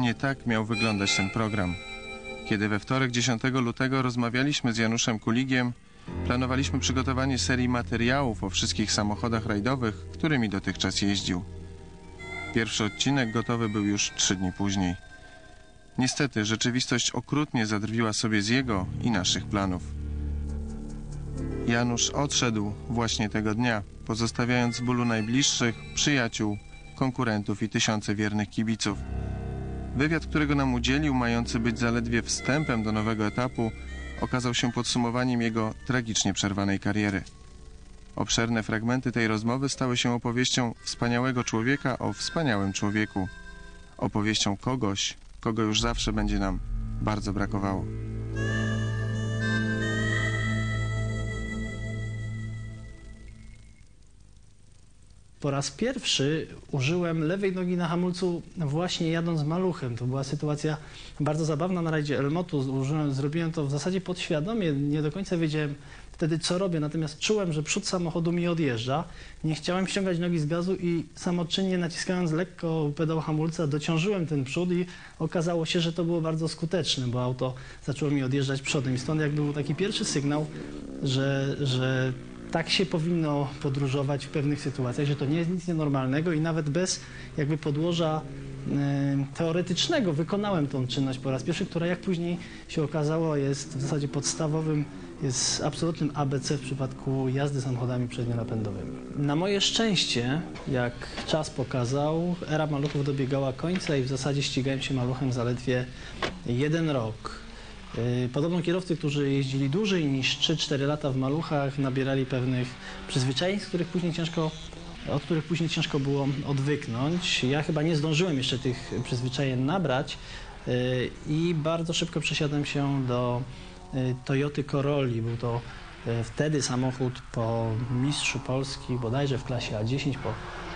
Nie tak miał wyglądać ten program. Kiedy we wtorek 10 lutego rozmawialiśmy z Januszem Kuligiem, planowaliśmy przygotowanie serii materiałów o wszystkich samochodach rajdowych, którymi dotychczas jeździł. Pierwszy odcinek gotowy był już trzy dni później. Niestety, rzeczywistość okrutnie zadrwiła sobie z jego i naszych planów. Janusz odszedł właśnie tego dnia, pozostawiając z bólu najbliższych, przyjaciół, konkurentów i tysiące wiernych kibiców. Wywiad, którego nam udzielił, mający być zaledwie wstępem do nowego etapu, okazał się podsumowaniem jego tragicznie przerwanej kariery. Obszerne fragmenty tej rozmowy stały się opowieścią wspaniałego człowieka o wspaniałym człowieku. Opowieścią kogoś, kogo już zawsze będzie nam bardzo brakowało. Po raz pierwszy użyłem lewej nogi na hamulcu właśnie jadąc maluchem. To była sytuacja bardzo zabawna na rajdzie Elmotu. Użyłem, zrobiłem to w zasadzie podświadomie. Nie do końca wiedziałem wtedy, co robię. Natomiast czułem, że przód samochodu mi odjeżdża. Nie chciałem ściągać nogi z gazu i samoczynnie naciskając lekko pedał hamulca dociążyłem ten przód i okazało się, że to było bardzo skuteczne, bo auto zaczęło mi odjeżdżać przodem. I stąd jakby był taki pierwszy sygnał, że, że tak się powinno podróżować w pewnych sytuacjach, że to nie jest nic nienormalnego i nawet bez jakby podłoża e, teoretycznego wykonałem tą czynność po raz pierwszy, która jak później się okazało jest w zasadzie podstawowym, jest absolutnym ABC w przypadku jazdy samochodami przednionapędowymi. Na moje szczęście, jak czas pokazał, era maluchów dobiegała końca i w zasadzie ścigałem się maluchem zaledwie jeden rok. Yy, Podobno kierowcy, którzy jeździli dłużej niż 3-4 lata w maluchach, nabierali pewnych przyzwyczajeń, z których później ciężko, od których później ciężko było odwyknąć. Ja chyba nie zdążyłem jeszcze tych przyzwyczajeń nabrać yy, i bardzo szybko przesiadłem się do yy, Toyoty Corolli. Był to wtedy samochód po mistrzu Polski, bodajże w klasie A10, po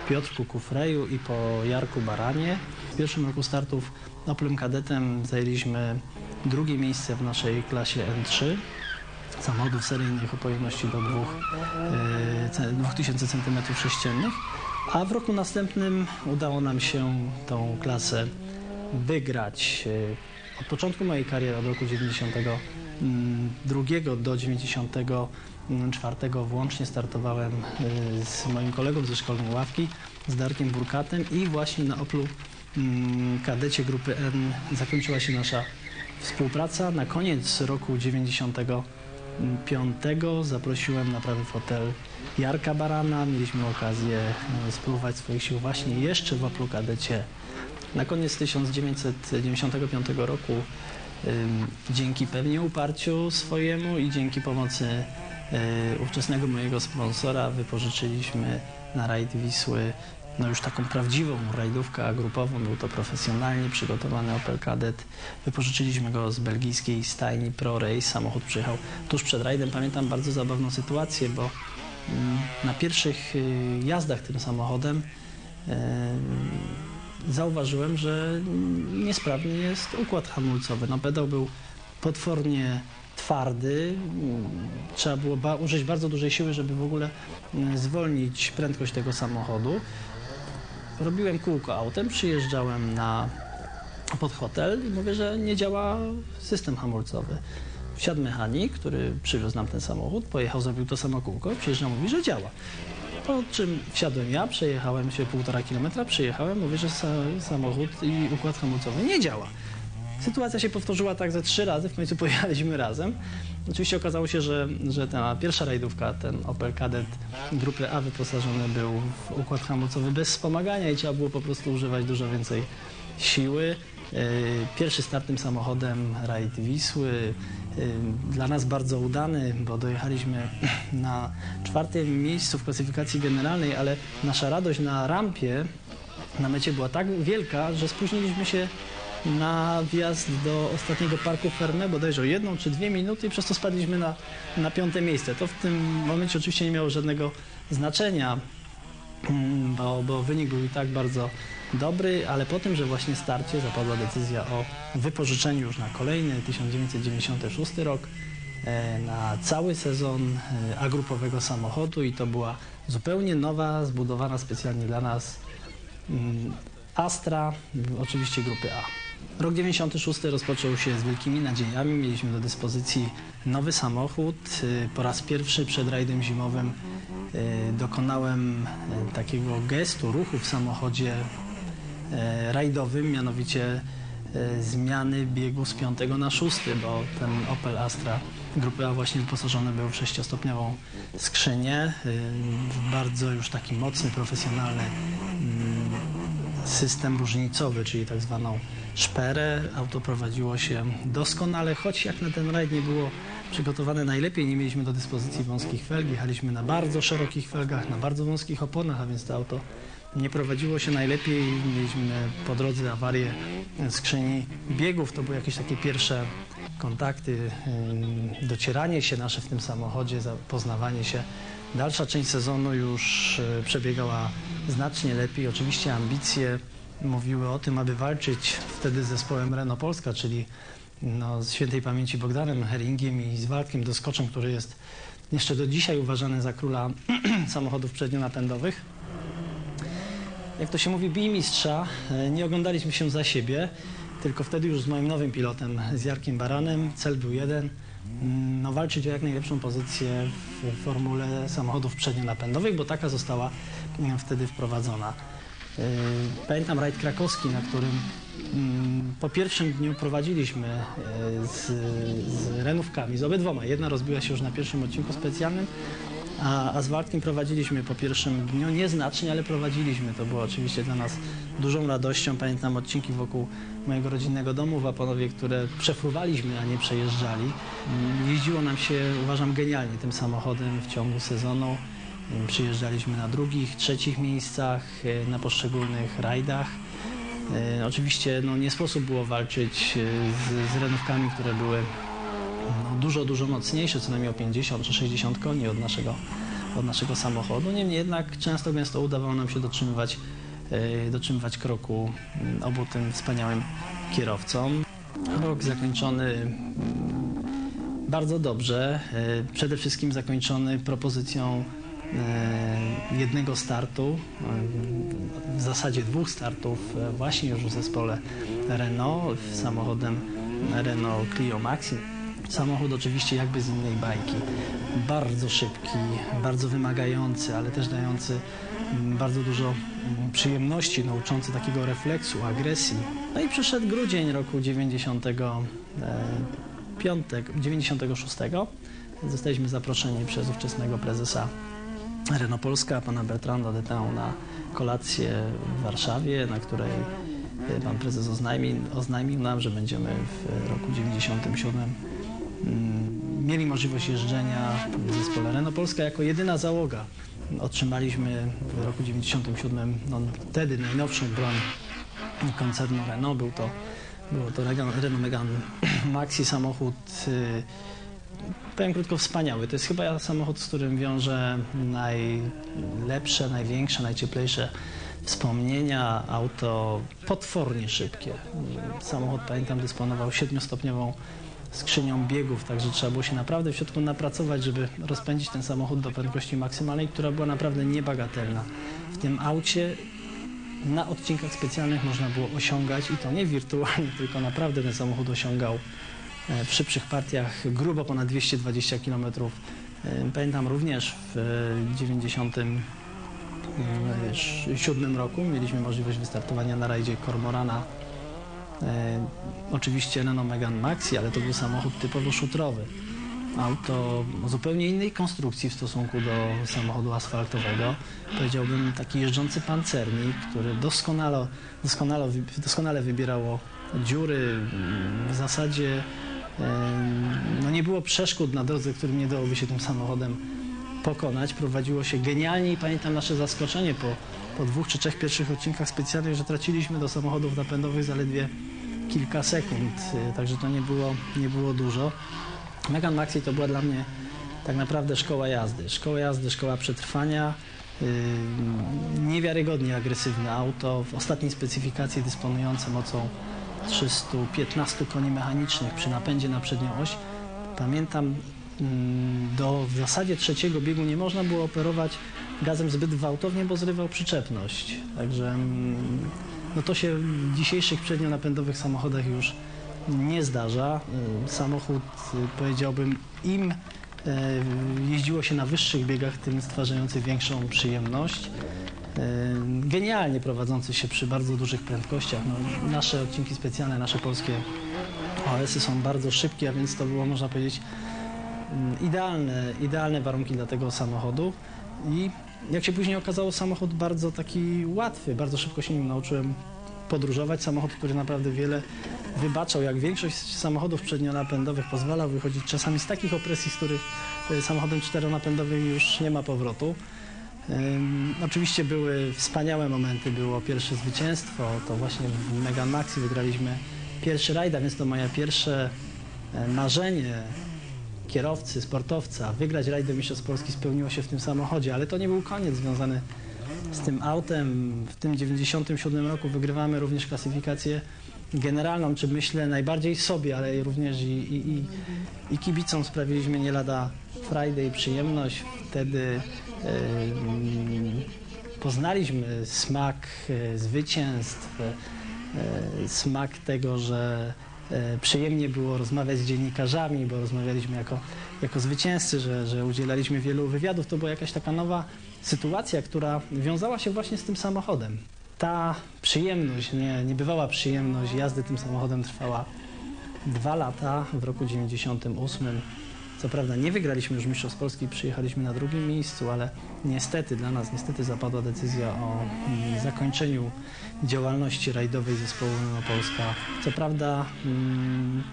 Piotrku Kufreju i po Jarku Baranie. W pierwszym roku startów Oplem Kadetem zajęliśmy drugie miejsce w naszej klasie N3 samochodów seryjnych o pojemności do 2, e, ce- 2000 cm3, a w roku następnym udało nam się tą klasę wygrać. E, Od początku mojej kariery, od roku 92 do 94 włącznie startowałem e, z moim kolegą ze szkolnej ławki, z Darkiem Burkatem i właśnie na Oplu mm, kadecie grupy N zakończyła się nasza współpraca. Na koniec roku 95 zaprosiłem na prawy fotel Jarka Barana. Mieliśmy okazję e, spróbować swoich sił właśnie jeszcze w Oplu kadecie. Na koniec 1995 roku dzięki pewnie uparciu swojemu i dzięki pomocy y, ówczesnego mojego sponsora wypożyczyliśmy na rajd Wisły no już taką prawdziwą rajdówkę grupową. Był to profesjonalnie przygotowany Opel Kadett. Wypożyczyliśmy go z belgijskiej stajni Pro Race. Samochód przyjechał tuż przed rajdem. Pamiętam bardzo zabawną sytuację, bo mm, na pierwszych y, jazdach tym samochodem y, zauważyłem, że niesprawny jest układ hamulcowy. No, pedał był potwornie twardy. Trzeba było ba- użyć bardzo dużej siły, żeby w ogóle mm, zwolnić prędkość tego samochodu. Robiłem kółko autem, przyjeżdżałem na pod hotel i mówię, że nie działa system hamulcowy. Wsiadł mechanik, który przywiózł nam ten samochód, pojechał, zrobił to samo kółko, przyjeżdża, mówi, że działa. Po czym wsiadłem ja, przejechałem się półtora kilometra, przyjechałem, mówię, że sa samochód i układ hamulcowy nie działa. Sytuacja się powtórzyła tak ze trzy razy, w końcu pojechaliśmy razem. Oczywiście okazało się, że, że ta pierwsza rajdówka, ten Opel Kadett grupy A wyposażony był w układ hamulcowy bez wspomagania i trzeba było po prostu używać dużo więcej siły. Yy, Pierwszy start tym samochodem rajd Wisły, yy, dla nas bardzo udany, bo dojechaliśmy na czwartym miejscu w klasyfikacji generalnej, ale nasza radość na rampie na mecie była tak wielka, że spóźniliśmy się na wjazd do ostatniego parku Ferme, bodajże jedną czy dwie minuty i przez to spadliśmy na, na piąte miejsce. To w tym momencie oczywiście nie miało żadnego znaczenia, mm, bo, bo wynik był i tak bardzo dobry, ale po tym, że właśnie starcie zapadła decyzja o wypożyczeniu już na kolejny 1996 rok e, na cały sezon e, agrupowego samochodu i to była zupełnie nowa, zbudowana specjalnie dla nas mm, Astra, oczywiście grupy A. Rok 96 rozpoczął się z wielkimi nadziejami. Mieliśmy do dyspozycji nowy samochód. Y, Po raz pierwszy przed rajdem zimowym y, dokonałem y, takiego gestu, ruchu w samochodzie rajdowym, mianowicie zmiany biegu z 5 na 6, bo ten Opel Astra grupy A właśnie wyposażony był w sześciostopniową skrzynię, w bardzo już taki mocny, profesjonalny mm, system różnicowy, czyli tak zwaną szperę. Auto prowadziło się doskonale, choć jak na ten rajd nie było przygotowane najlepiej, nie mieliśmy do dyspozycji wąskich felg, jechaliśmy na bardzo szerokich felgach, na bardzo wąskich oponach, a więc to auto nie prowadziło się najlepiej. Mieliśmy po drodze awarię skrzyni biegów. To były jakieś takie pierwsze kontakty, docieranie się nasze w tym samochodzie, poznawanie się. Dalsza część sezonu już y, przebiegała znacznie lepiej. Oczywiście ambicje mówiły o tym, aby walczyć wtedy z zespołem Renault Polska, czyli no, z świętej pamięci Bogdanem Heringiem i z Waldkiem Doskoczem, który jest jeszcze do dzisiaj uważany za króla samochodów przednionapędowych. Jak to się mówi, bij mistrza. E, Nie oglądaliśmy się za siebie, tylko wtedy już z moim nowym pilotem, z Jarkiem Baranem. Cel był jeden, no, walczyć o jak najlepszą pozycję w formule samochodów przednionapędowych, bo taka została mm, wtedy wprowadzona. E, Pamiętam rajd krakowski, na którym mm, po pierwszym dniu prowadziliśmy e, z, z renówkami, z obydwoma. Jedna rozbiła się już na pierwszym odcinku specjalnym, a, a z Waldkiem prowadziliśmy po pierwszym dniu, nieznacznie, ale prowadziliśmy. To było oczywiście dla nas dużą radością. Pamiętam odcinki wokół mojego rodzinnego domu w Aponowie, które przefruwaliśmy, a nie przejeżdżali. Mm, Jeździło nam się, uważam, genialnie tym samochodem w ciągu sezonu. Mm, Przyjeżdżaliśmy na drugich, trzecich miejscach, e, na poszczególnych rajdach. E, Oczywiście no, nie sposób było walczyć e, z, z renówkami, które były no, dużo, dużo mocniejsze, co najmniej o 50 czy 60 koni od naszego, od naszego samochodu. Niemniej jednak często gęsto udawało nam się dotrzymywać, e, dotrzymywać kroku mm, obu tym wspaniałym kierowcom. Rok zakończony mm, bardzo dobrze. e, Przede wszystkim zakończony propozycją e, jednego startu, w zasadzie dwóch startów właśnie już w zespole Renault, samochodem Renault Clio Maxi. Samochód oczywiście jakby z innej bajki. Bardzo szybki, bardzo wymagający, ale też dający mm, bardzo dużo mm, przyjemności, nauczący takiego refleksu, agresji. No i przyszedł grudzień roku 95, 96. Zostaliśmy zaproszeni przez ówczesnego prezesa Renault Polska, pana Bertranda Detau na kolację w Warszawie, na której e, pan prezes oznajmił, oznajmił nam, że będziemy w roku 97 mm, mieli możliwość jeżdżenia w zespole Renault Polska jako jedyna załoga. Otrzymaliśmy w roku 97 no, wtedy najnowszą broń koncernu Renault. Był to, było to Renault Megane Maxi samochód y, powiem krótko, wspaniały. To jest chyba samochód, z którym wiążę najlepsze, największe, najcieplejsze wspomnienia. Auto potwornie szybkie. Samochód, pamiętam, dysponował siedmiostopniową skrzynią biegów, także trzeba było się naprawdę w środku napracować, żeby rozpędzić ten samochód do prędkości maksymalnej, która była naprawdę niebagatelna. W tym aucie na odcinkach specjalnych można było osiągać i to nie wirtualnie, tylko naprawdę ten samochód osiągał e, w szybszych partiach grubo ponad 220 km. Pamiętam również w e, 97 roku mieliśmy możliwość wystartowania na rajdzie Cormorana. E, Oczywiście Renault Megane Maxi, ale to był samochód typowo szutrowy. Auto zupełnie innej konstrukcji w stosunku do samochodu asfaltowego. Powiedziałbym taki jeżdżący pancernik, który doskonale, doskonale, doskonale wybierało dziury. W zasadzie em, no nie było przeszkód na drodze, którym nie dałoby się tym samochodem pokonać. Prowadziło się genialnie i pamiętam nasze zaskoczenie po, po dwóch czy trzech pierwszych odcinkach specjalnych, że traciliśmy do samochodów napędowych zaledwie kilka sekund, y, także to nie było, nie było dużo. Megane Maxi to była dla mnie tak naprawdę szkoła jazdy. Szkoła jazdy, szkoła przetrwania. Yy, niewiarygodnie agresywne auto, w ostatniej specyfikacji dysponujące mocą 315 koni mechanicznych przy napędzie na przednią oś. Pamiętam, mm, do w zasadzie trzeciego biegu nie można było operować gazem zbyt gwałtownie, bo zrywał przyczepność. Także mm, no to się w dzisiejszych przednionapędowych samochodach już nie zdarza. Y, Samochód, y, powiedziałbym, im y, jeździło się na wyższych biegach, tym stwarzający większą przyjemność. Genialnie prowadzący się przy bardzo dużych prędkościach. No, nasze odcinki specjalne, nasze polskie OS-y są bardzo szybkie, a więc to było, można powiedzieć, mm, idealne, idealne warunki dla tego samochodu. I jak się później okazało, samochód bardzo taki łatwy, bardzo szybko się nim nauczyłem podróżować. Samochód, który naprawdę wiele wybaczał, jak większość samochodów przednionapędowych pozwalał wychodzić czasami z takich opresji, z których y, samochodem czteronapędowym już nie ma powrotu. Ym, oczywiście były wspaniałe momenty, było pierwsze zwycięstwo, to właśnie w Megan Maxi wygraliśmy pierwszy rajd, a więc to moje pierwsze e, marzenie kierowcy, sportowca, wygrać rajdę Mistrzostw Polski spełniło się w tym samochodzie, ale to nie był koniec związany z tym autem. W tym 97 roku wygrywamy również klasyfikację generalną, czy myślę najbardziej sobie, ale również i, i, i, i kibicom sprawiliśmy nie lada i przyjemność. Wtedy poznaliśmy smak e, zwycięstw, e, smak tego, że e, przyjemnie było rozmawiać z dziennikarzami, bo rozmawialiśmy jako, jako zwycięzcy, że, że udzielaliśmy wielu wywiadów. To była jakaś taka nowa sytuacja, która wiązała się właśnie z tym samochodem. Ta przyjemność, nie, niebywała przyjemność jazdy tym samochodem trwała dwa lata w roku 98. Co prawda nie wygraliśmy już Mistrzostw Polski, przyjechaliśmy na drugim miejscu, ale niestety dla nas niestety zapadła decyzja o mm, zakończeniu działalności rajdowej zespołu Polska. Co prawda mm,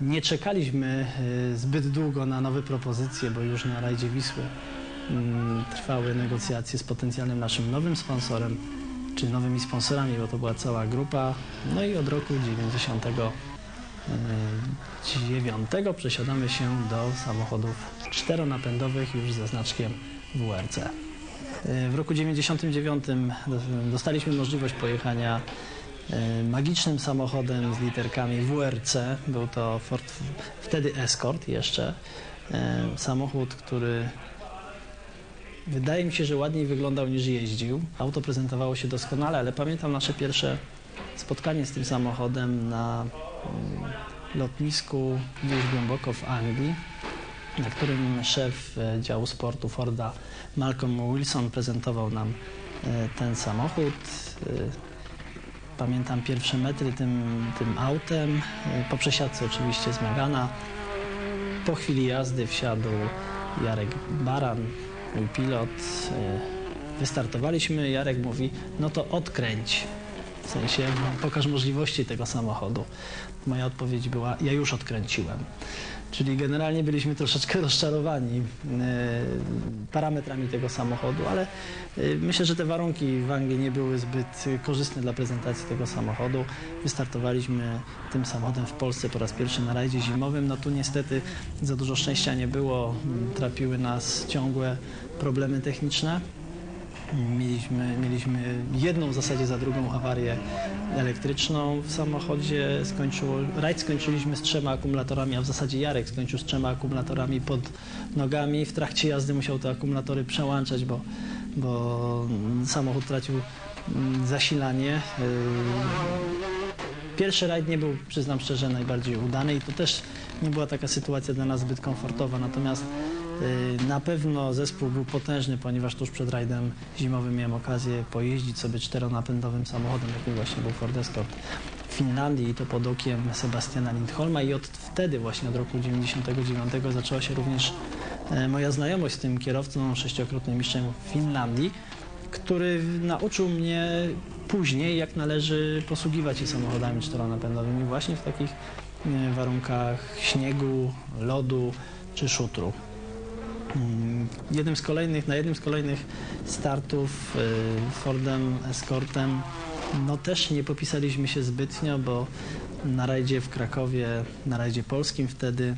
nie czekaliśmy y, zbyt długo na nowe propozycje, bo już na rajdzie Wisły mm, trwały negocjacje z potencjalnym naszym nowym sponsorem, czy nowymi sponsorami, bo to była cała grupa. No i od roku 90 9 przesiadamy się do samochodów czteronapędowych już ze znaczkiem WRC. W roku 99 dostaliśmy możliwość pojechania e, magicznym samochodem z literkami WRC. Był to Ford, wtedy Escort jeszcze. E, Samochód, który wydaje mi się, że ładniej wyglądał niż jeździł. Auto prezentowało się doskonale, ale pamiętam nasze pierwsze spotkanie z tym samochodem na mm, lotnisku gdzieś głęboko w Anglii, na którym szef e, działu sportu Forda Malcolm Wilson prezentował nam e, ten samochód. E, Pamiętam pierwsze metry tym, tym autem, po przesiadce oczywiście z Megana. Po chwili jazdy wsiadł Jarek Baran, mój pilot. Wystartowaliśmy, Jarek mówi, no to odkręć. W sensie pokaż możliwości tego samochodu. Moja odpowiedź była, ja już odkręciłem. Czyli generalnie byliśmy troszeczkę rozczarowani e, parametrami tego samochodu, ale e, myślę, że te warunki w Anglii nie były zbyt korzystne dla prezentacji tego samochodu. Wystartowaliśmy tym samochodem w Polsce po raz pierwszy na rajdzie zimowym. No tu niestety za dużo szczęścia nie było. Trapiły nas ciągłe problemy techniczne. Mieliśmy, mieliśmy jedną w zasadzie za drugą awarię elektryczną w samochodzie. Skończyło, rajd skończyliśmy z trzema akumulatorami, a w zasadzie Jarek skończył z trzema akumulatorami pod nogami. W trakcie jazdy musiał te akumulatory przełączać, bo, bo samochód tracił mm, zasilanie. Yy, Pierwszy rajd nie był, przyznam szczerze, najbardziej udany i to też nie była taka sytuacja dla nas zbyt komfortowa. Natomiast y, na pewno zespół był potężny, ponieważ tuż przed rajdem zimowym miałem okazję pojeździć sobie czteronapędowym samochodem, jakim właśnie był Ford Escort w Finlandii i to pod okiem Sebastiana Lindholma i od wtedy właśnie od roku 99 zaczęła się również e, moja znajomość z tym kierowcą, sześciokrotnym mistrzem Finlandii, który nauczył mnie później, jak należy posługiwać się samochodami czteronapędowymi właśnie w takich e, warunkach śniegu, lodu czy szutru. Mm, Jednym z kolejnych, na jednym z kolejnych startów e, Fordem Escortem no też nie popisaliśmy się zbytnio, bo na rajdzie w Krakowie, na rajdzie polskim wtedy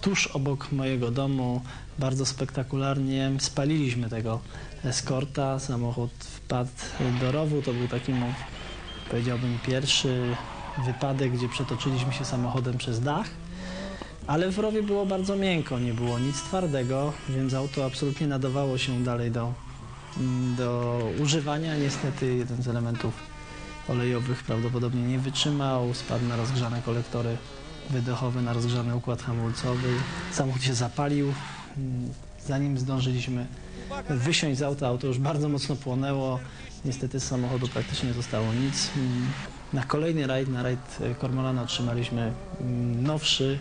tuż obok mojego domu bardzo spektakularnie spaliliśmy tego eskorta. Samochód wpadł do rowu. To był taki, powiedziałbym, pierwszy wypadek, gdzie przetoczyliśmy się samochodem przez dach. Ale w rowie było bardzo miękko, nie było nic twardego, więc auto absolutnie nadawało się dalej do, mm, do używania. Niestety jeden z elementów olejowych prawdopodobnie nie wytrzymał, spadł na rozgrzane kolektory wydechowe, na rozgrzany układ hamulcowy. Samochód się zapalił. Mm, Zanim zdążyliśmy wysiąść z auta, auto już bardzo mocno płonęło. Niestety z samochodu praktycznie nie zostało nic. Mm, Na kolejny rajd, na rajd Cormorana otrzymaliśmy nowszy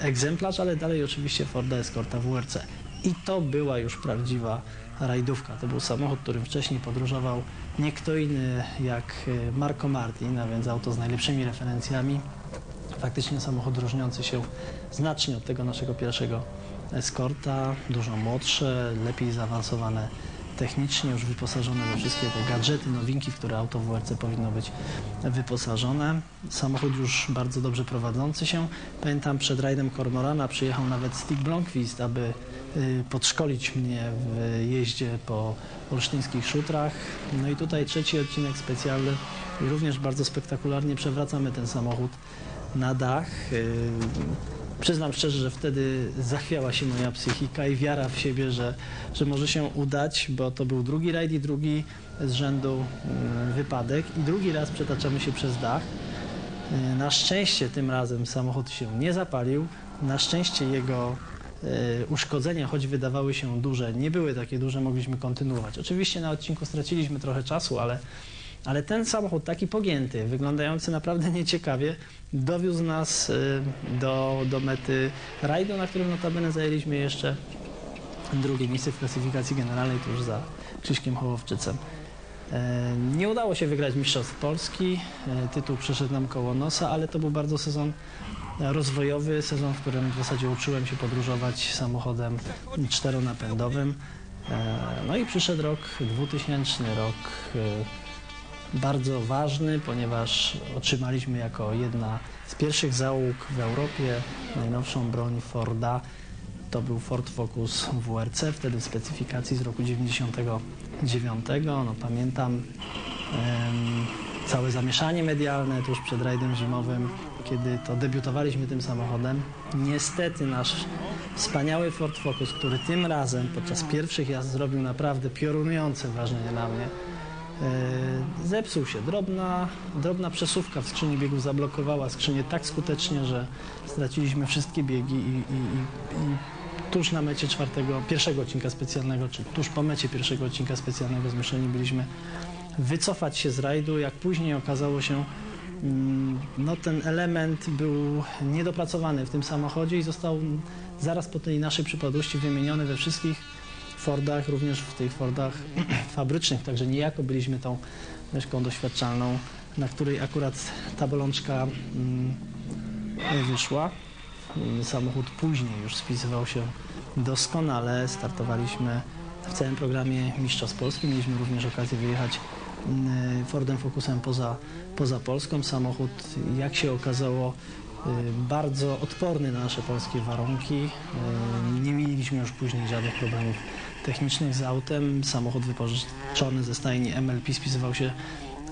egzemplarz, ale dalej oczywiście Forda Escorta WRC. I to była już prawdziwa rajdówka. To był samochód, którym wcześniej podróżował nie kto inny jak e, Marco Martin, a więc auto z najlepszymi referencjami. Faktycznie samochód różniący się znacznie od tego naszego pierwszego Escorta, dużo młodsze, lepiej zaawansowane technicznie, już wyposażone we wszystkie te gadżety, nowinki, w które auto WRC powinno być wyposażone. Samochód już bardzo dobrze prowadzący się. Pamiętam przed rajdem Cormorana przyjechał nawet Stig Blomqvist, aby y, podszkolić mnie w jeździe po olsztyńskich szutrach. No i tutaj trzeci odcinek specjalny również bardzo spektakularnie przewracamy ten samochód na dach. Przyznam szczerze, że wtedy zachwiała się moja psychika i wiara w siebie, że, że może się udać, bo to był drugi rajd i drugi z rzędu y, wypadek i drugi raz przetaczamy się przez dach. Y, Na szczęście tym razem samochód się nie zapalił. Na szczęście jego y, uszkodzenia, choć wydawały się duże, nie były takie duże, mogliśmy kontynuować. Oczywiście na odcinku straciliśmy trochę czasu, ale, ale ten samochód taki pogięty, wyglądający naprawdę nieciekawie, dowiózł nas y, do, do mety rajdu, na którym notabene zajęliśmy jeszcze drugie miejsce w klasyfikacji generalnej tuż za Krzyśkiem Hołowczycem. E, Nie udało się wygrać Mistrzostw Polski, e, tytuł przeszedł nam koło nosa, ale to był bardzo sezon rozwojowy, sezon, w którym w zasadzie uczyłem się podróżować samochodem czteronapędowym. E, No i przyszedł rok 2000, rok bardzo ważny, ponieważ otrzymaliśmy jako jedna z pierwszych załóg w Europie najnowszą broń Forda. To był Ford Focus WRC, wtedy specyfikacji z roku 99. No, pamiętam całe zamieszanie medialne tuż przed rajdem zimowym, kiedy to debiutowaliśmy tym samochodem. Niestety nasz wspaniały Ford Focus, który tym razem podczas pierwszych jazd zrobił naprawdę piorunujące wrażenie na mnie, Zepsuł się. Drobna, drobna przesuwka w skrzyni biegów zablokowała skrzynię tak skutecznie, że straciliśmy wszystkie biegi i, i, i, i tuż na mecie czwartego, pierwszego odcinka specjalnego, czy tuż po mecie pierwszego odcinka specjalnego zmuszeni byliśmy wycofać się z rajdu. Jak później okazało się, mm, no ten element był niedopracowany w tym samochodzie i został zaraz po tej naszej przypadłości wymieniony we wszystkich Fordach, również w tych Fordach fabrycznych, także niejako byliśmy tą myszką doświadczalną, na której akurat ta bolączka mm, wyszła. Mm, Samochód później już spisywał się doskonale. Startowaliśmy w całym programie Mistrzostw Polski. Mieliśmy również okazję wyjechać mm, Fordem Focusem poza, poza Polską. Samochód, jak się okazało, y, bardzo odporny na nasze polskie warunki. Y, Nie mieliśmy już później żadnych problemów technicznych z autem. Samochód wypożyczony ze stajni MLP spisywał się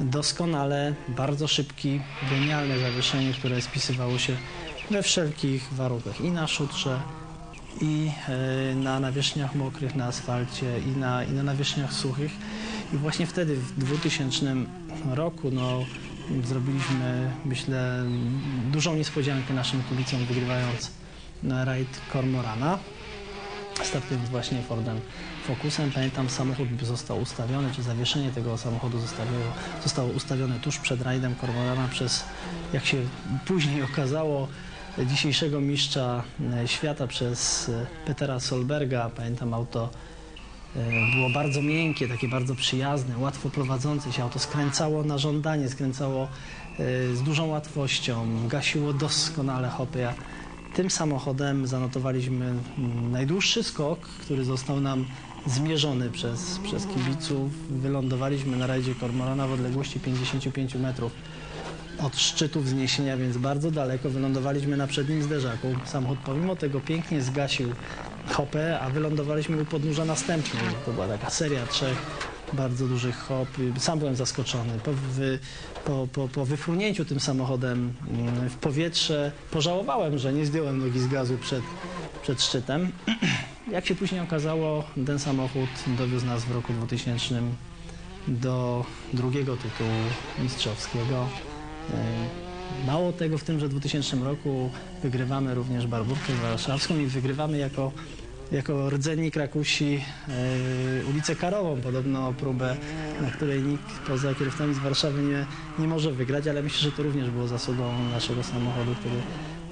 doskonale, bardzo szybki, genialne zawieszenie, które spisywało się we wszelkich warunkach i na szutrze, i e, na nawierzchniach mokrych, na asfalcie, i na, i na nawierzchniach suchych. I właśnie wtedy, w 2000 roku, no, zrobiliśmy, myślę, dużą niespodziankę naszym kibicom, wygrywając rajd Cormorana startując właśnie Fordem Focusem. Pamiętam, samochód został ustawiony, czy zawieszenie tego samochodu zostało ustawione tuż przed rajdem Cormorana przez, jak się później okazało, dzisiejszego mistrza e, świata przez e, Petera Solberga. Pamiętam, auto e, było bardzo miękkie, takie bardzo przyjazne, łatwo prowadzące się. Auto skręcało na żądanie, skręcało z dużą łatwością, gasiło doskonale hopy. Ja tym samochodem zanotowaliśmy mm, najdłuższy skok, który został nam zmierzony przez, przez kibiców. Wylądowaliśmy na rajdzie Kormorana w odległości 55 metrów od szczytu wzniesienia, więc bardzo daleko. Wylądowaliśmy na przednim zderzaku. Samochód pomimo tego pięknie zgasił hopę, a wylądowaliśmy u podnóża następnej. To była taka seria trzech bardzo dużych hop. Sam byłem zaskoczony. Po, wy, po, po, po wyfrunięciu tym samochodem mm, w powietrze pożałowałem, że nie zdjąłem nogi z gazu przed, przed szczytem. Jak się później okazało, ten samochód dowiózł nas w roku 2000 do drugiego tytułu mistrzowskiego. E, Mało tego, w tymże 2000 roku wygrywamy również Barburkę Warszawską i wygrywamy jako, jako rdzenni Krakusi e, ulicę Karową, podobno próbę, na której nikt poza kierowcami z Warszawy nie, nie może wygrać, ale myślę, że to również było zasługą naszego samochodu, który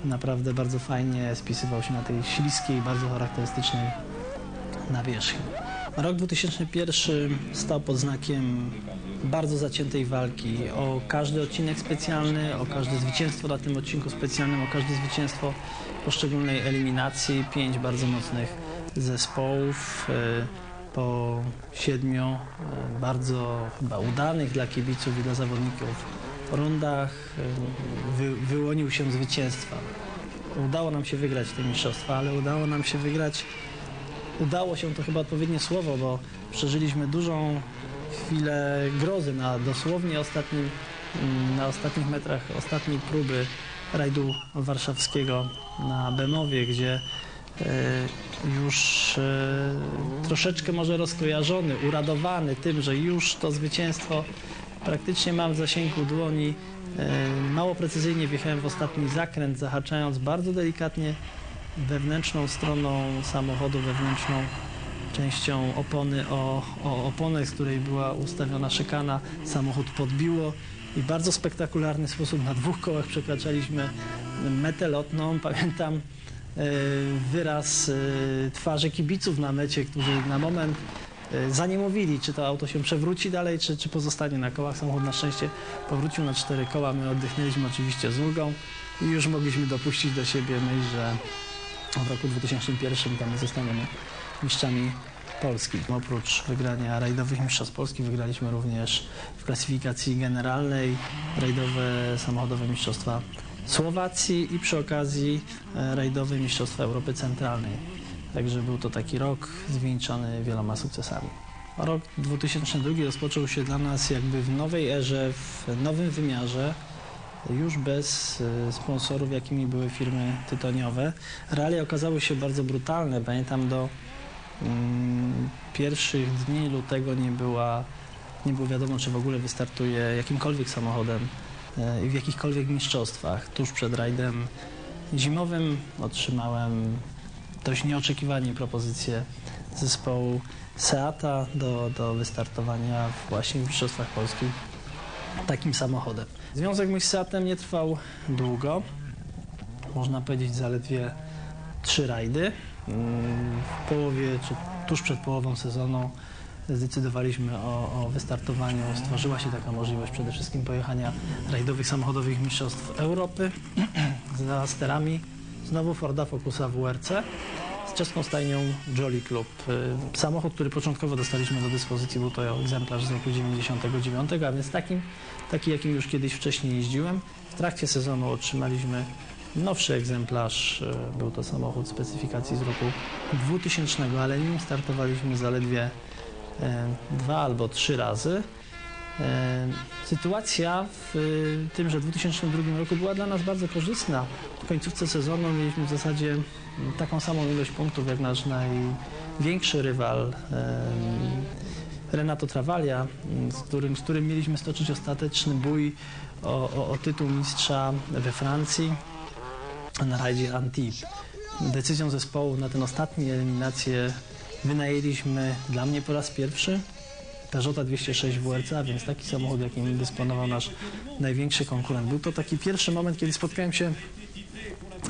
naprawdę bardzo fajnie spisywał się na tej śliskiej, bardzo charakterystycznej nawierzchni. Rok 2001 stał pod znakiem bardzo zaciętej walki o każdy odcinek specjalny, o każde zwycięstwo na tym odcinku specjalnym, o każde zwycięstwo poszczególnej eliminacji. Pięć bardzo mocnych zespołów e, po siedmiu e, bardzo chyba udanych dla kibiców i dla zawodników rundach e, wy, wyłonił się zwycięstwa. Udało nam się wygrać te mistrzostwa, ale udało nam się wygrać udało się to chyba odpowiednie słowo, bo przeżyliśmy dużą chwilę grozy na dosłownie ostatnim, mm, na ostatnich metrach ostatniej próby rajdu warszawskiego na Bemowie, gdzie już e, troszeczkę może rozkojarzony, uradowany tym, że już to zwycięstwo praktycznie mam w zasięgu dłoni. e, Mało precyzyjnie wjechałem w ostatni zakręt, zahaczając bardzo delikatnie wewnętrzną stroną samochodu, wewnętrzną częścią opony o, o oponę, z której była ustawiona szykana. Samochód podbiło i w bardzo spektakularny sposób na dwóch kołach przekraczaliśmy metę lotną. Pamiętam e, wyraz e, twarzy kibiców na mecie, którzy na moment e, zaniemowili, czy to auto się przewróci dalej, czy, czy pozostanie na kołach. Samochód na szczęście powrócił na cztery koła. My oddychnęliśmy oczywiście z ulgą i już mogliśmy dopuścić do siebie myśl, że w roku 2001 tam zostaniemy mistrzami Polski. Oprócz wygrania rajdowych mistrzostw Polski wygraliśmy również w klasyfikacji generalnej rajdowe samochodowe mistrzostwa Słowacji i przy okazji e, rajdowe mistrzostwa Europy Centralnej. Także był to taki rok zwieńczony wieloma sukcesami. Rok 2002 rozpoczął się dla nas jakby w nowej erze, w nowym wymiarze już bez e, sponsorów, jakimi były firmy tytoniowe. Realia okazały się bardzo brutalne. Pamiętam do mm, pierwszych dni lutego nie, była, nie było wiadomo, czy w ogóle wystartuje jakimkolwiek samochodem w jakichkolwiek mistrzostwach. Tuż przed rajdem zimowym otrzymałem dość nieoczekiwanie propozycję zespołu Seata do, do wystartowania właśnie w Mistrzostwach Polskich takim samochodem. Związek mój z Seatem nie trwał długo. Można powiedzieć zaledwie trzy rajdy. Mm, W połowie, czy tuż przed połową sezonu zdecydowaliśmy o, o wystartowaniu. Stworzyła się taka możliwość przede wszystkim pojechania rajdowych samochodowych mistrzostw Europy za sterami znowu Forda Focusa WRC z czeską stajnią Jolly Club. Y, Samochód, który początkowo dostaliśmy do dyspozycji, był to egzemplarz z roku 99, a więc takim, taki, jakim już kiedyś wcześniej jeździłem. W trakcie sezonu otrzymaliśmy nowszy egzemplarz. y, Był to samochód specyfikacji z roku 2000, ale nim startowaliśmy zaledwie dwa albo trzy razy. E, Sytuacja w y, tymże 2002 roku była dla nas bardzo korzystna. W końcówce sezonu mieliśmy w zasadzie mm, taką samą ilość punktów jak nasz największy rywal Renato Travaglia, m, z którym, z którym mieliśmy stoczyć ostateczny bój o, o, o tytuł mistrza we Francji na rajdzie Antibes. Decyzją zespołu na ten ostatni eliminację wynajęliśmy dla mnie po raz pierwszy Peugeota 206 WRC, a więc taki samochód, jakim dysponował nasz największy konkurent. Był to taki pierwszy moment, kiedy spotkałem się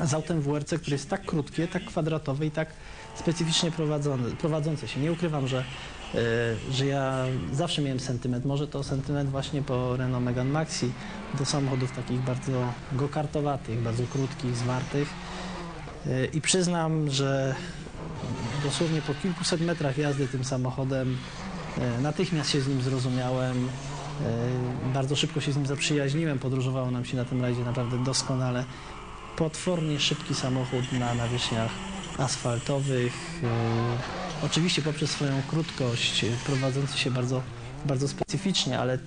z autem WRC, które jest tak krótkie, tak kwadratowe i tak specyficznie prowadzone, prowadzące się. Nie ukrywam, że, e, że ja zawsze miałem sentyment, może to sentyment właśnie po Renault Megane Maxi do samochodów takich bardzo go-kartowatych, bardzo krótkich, zwartych. E, I przyznam, że dosłownie po kilkuset metrach jazdy tym samochodem e, natychmiast się z nim zrozumiałem. e, Bardzo szybko się z nim zaprzyjaźniłem. Podróżowało nam się na tym rajdzie naprawdę doskonale. Potwornie szybki samochód na nawierzchniach asfaltowych. e, Oczywiście poprzez swoją krótkość, prowadzący się bardzo, bardzo specyficznie, ale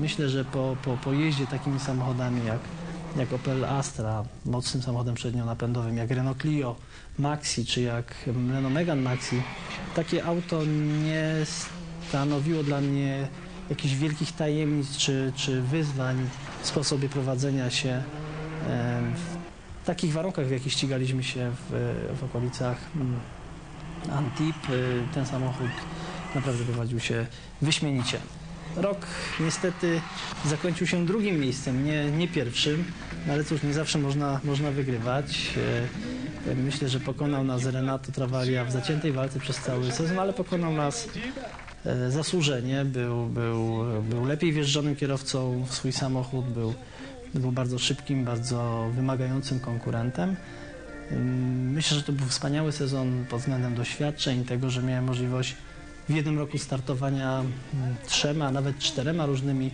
myślę, że po, po, po jeździe takimi samochodami jak, jak Opel Astra, mocnym samochodem przednionapędowym, jak Renault Clio Maxi, czy jak Renault Megane Maxi, takie auto nie stanowiło dla mnie jakichś wielkich tajemnic czy, czy wyzwań w sposobie prowadzenia się em, w takich warunkach, w jakich ścigaliśmy się w, w okolicach mm, Antip. Y, Ten samochód naprawdę prowadził się wyśmienicie. Rok niestety zakończył się drugim miejscem, nie, nie pierwszym, no ale cóż, nie zawsze można, można wygrywać. E, e, Myślę, że pokonał nas Renato Travaglia w zaciętej walce przez cały sezon, ale pokonał nas e, zasłużenie. Był, był, był lepiej wjeżdżonym kierowcą w swój samochód, był, był bardzo szybkim, bardzo wymagającym konkurentem. Ym, Myślę, że to był wspaniały sezon pod względem doświadczeń, tego, że miałem możliwość w jednym roku startowania mm, trzema, nawet czterema różnymi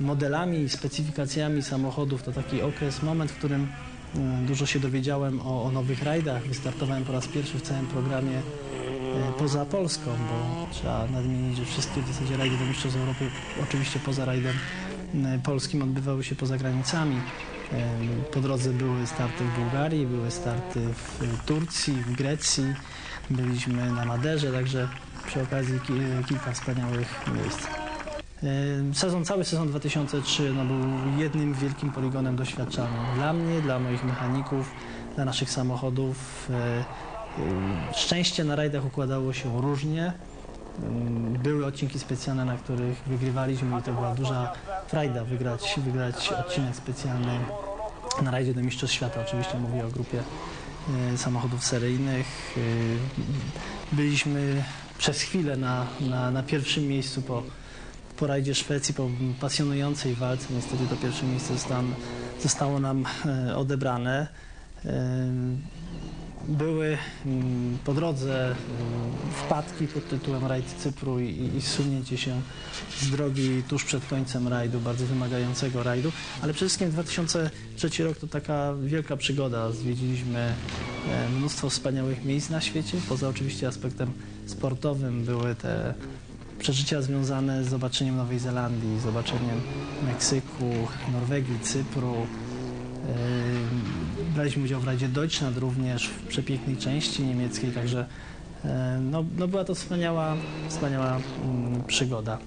modelami i specyfikacjami samochodów. To taki okres, moment, w którym mm, dużo się dowiedziałem o, o nowych rajdach. Wystartowałem po raz pierwszy w całym programie e, poza Polską, bo trzeba nadmienić, że wszystkie w zasadzie rajdy do Mistrzostw Europy, oczywiście poza rajdem m, polskim, odbywały się poza granicami. E, Po drodze były starty w Bułgarii, były starty w Turcji, w Grecji, byliśmy na Maderze, także przy okazji ki- kilka wspaniałych miejsc. E, Sezon, cały sezon 2003 no, był jednym wielkim poligonem doświadczalnym dla mnie, dla moich mechaników, dla naszych samochodów. E, e, Szczęście na rajdach układało się różnie. Były odcinki specjalne, na których wygrywaliśmy i to była duża frajda wygrać, wygrać odcinek specjalny na rajdzie do Mistrzostw Świata. Oczywiście mówię o grupie samochodów seryjnych. Byliśmy przez chwilę na, na, na pierwszym miejscu po, po rajdzie Szwecji, po pasjonującej walce. Niestety to pierwsze miejsce zostało, zostało nam e, odebrane. Były mm, po drodze mm, wpadki pod tytułem Rajd Cypru i, i zsunięcie się z drogi tuż przed końcem rajdu, bardzo wymagającego rajdu, ale przede wszystkim 2003 rok to taka wielka przygoda. Zwiedziliśmy e, mnóstwo wspaniałych miejsc na świecie, poza oczywiście aspektem sportowym były te przeżycia związane z zobaczeniem Nowej Zelandii, zobaczeniem Meksyku, Norwegii, Cypru. Braliśmy udział w rajdzie Deutschland również w przepięknej części niemieckiej, także no, no była to wspaniała, wspaniała mm, przygoda.